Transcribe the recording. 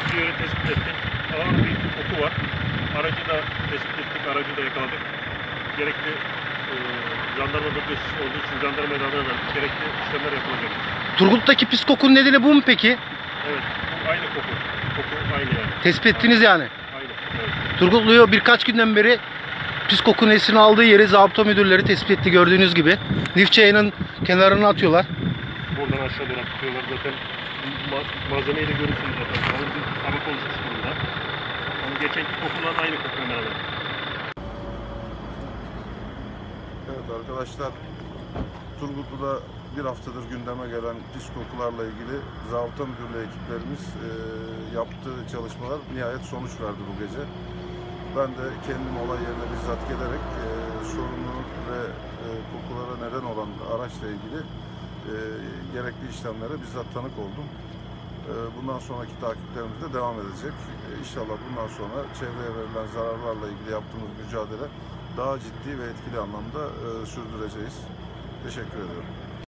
göre tespit ettik. Ağır bir koku var. Aracı da tespit ettik, aracı da yakaladık. Gerekli e, jandarma bölgesi olduğu için jandarmaya da haber verdik. Gerekli işlemler yapılacak. Turgut'taki pis kokunun nedeni bu mu peki? Evet, bu aynı koku. Koku aynı yani. Tespit ettiniz yani. Aynı. Evet. Turgutlu'yu birkaç günden beri pis koku nesini aldığı yeri zabıta müdürleri tespit etti gördüğünüz gibi. Lif çayının kenarına atıyorlar. Buradan aşağı doğru tutuyorlar zaten. Ma malzemeyi de görürsünüz zaten. Kalın bir oluşmuş durumda. Yani geçenki kokulan aynı kokuyla beraber. Evet arkadaşlar Turgutlu'da bir haftadır gündeme gelen pis kokularla ilgili zabıta müdürlüğü ekiplerimiz e, yaptığı çalışmalar nihayet sonuç verdi bu gece. Ben de kendim olay yerine bizzat gelerek e, sorunu ve e, kokulara neden olan araçla ilgili e, gerekli işlemlere bizzat tanık oldum. E, bundan sonraki takiplerimiz de devam edecek. E, İnşallah bundan sonra çevreye verilen zararlarla ilgili yaptığımız mücadele daha ciddi ve etkili anlamda e, sürdüreceğiz. Teşekkür ediyorum.